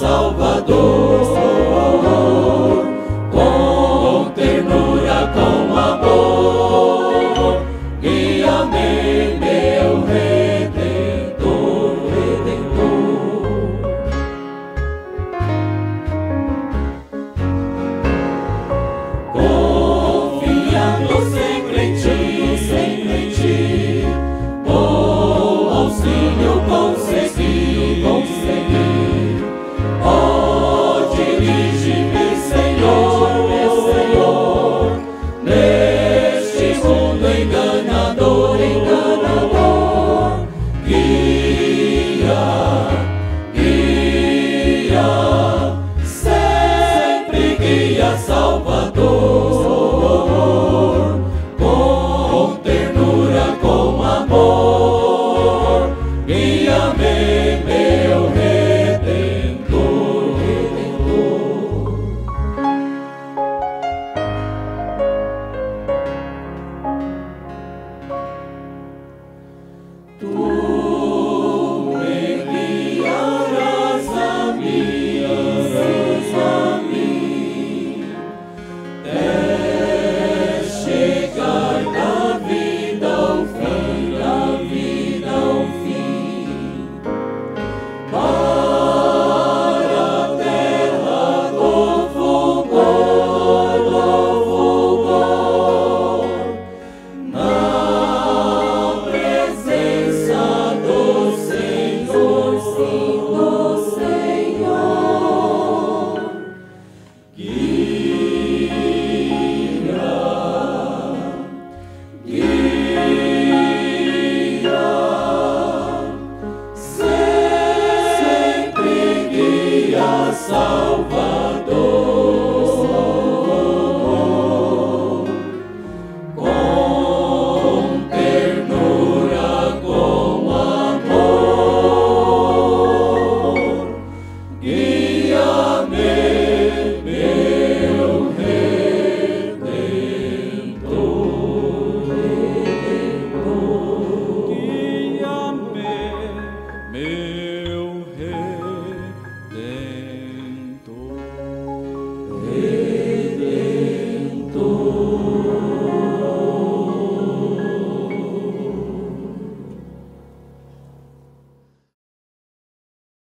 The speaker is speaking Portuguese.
Salvador.